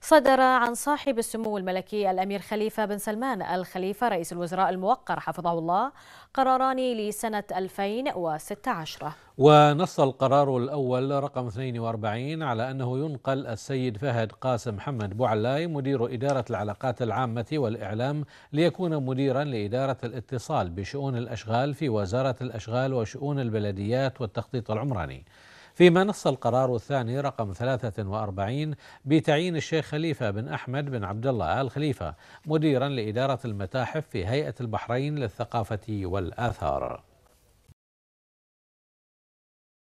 صدر عن صاحب السمو الملكي الأمير خليفة بن سلمان الخليفة رئيس الوزراء الموقر حفظه الله قراران لسنة 2016 ونص القرار الأول رقم 42 على أنه ينقل السيد فهد قاسم محمد بوعلاي مدير إدارة العلاقات العامة والإعلام ليكون مديرا لإدارة الاتصال بشؤون الأشغال في وزارة الأشغال وشؤون البلديات والتخطيط العمراني. فيما نص القرار الثاني رقم 43 بتعيين الشيخ خليفة بن أحمد بن عبد الله آل خليفة مديرا لإدارة المتاحف في هيئة البحرين للثقافة والآثار.